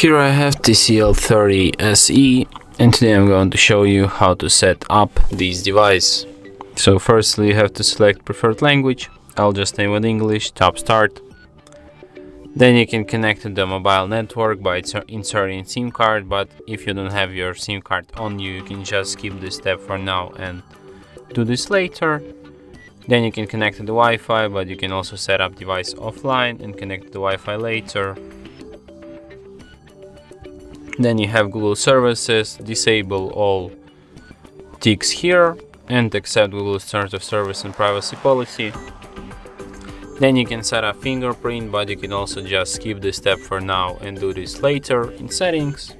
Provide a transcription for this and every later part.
Here I have TCL30 SE and today I'm going to show you how to set up this device. So firstly you have to select preferred language, I'll just name it English, tap start. Then you can connect to the mobile network by inserting SIM card, but if you don't have your SIM card on you, you can just skip this step for now and do this later. Then you can connect to the Wi-Fi, but you can also set up device offline and connect to the Wi-Fi later. Then you have Google services, disable all ticks here and accept Google's terms of service and privacy policy. Then you can set up fingerprint, but you can also just skip this step for now and do this later in settings.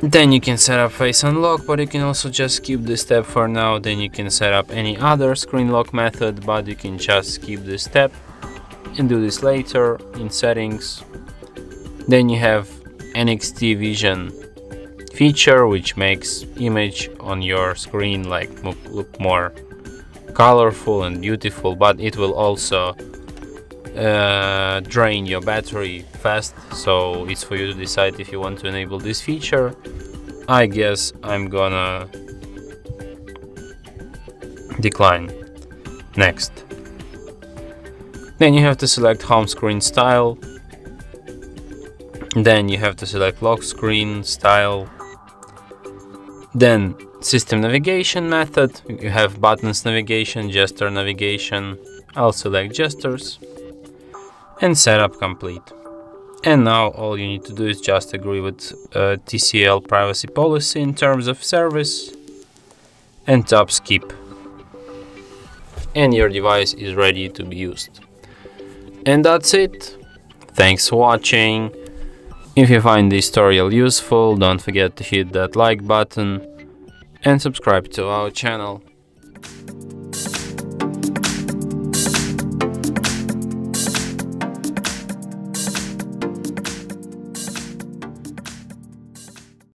Then you can set up face unlock, but you can also just skip this step for now. Then you can set up any other screen lock method, but you can just skip this step and do this later in settings. Then you have NXT Vision feature which makes image on your screen like look more colorful and beautiful but it will also uh, drain your battery fast so it's for you to decide if you want to enable this feature. I guess I'm gonna decline. Next. Then you have to select home screen style. Then you have to select lock screen style. Then system navigation method. You have buttons navigation gesture navigation. I'll select gestures and setup complete. And now all you need to do is just agree with uh, TCL privacy policy in terms of service and tap skip. And your device is ready to be used. And that's it. Thanks for watching. If you find this tutorial useful, don't forget to hit that like button and subscribe to our channel.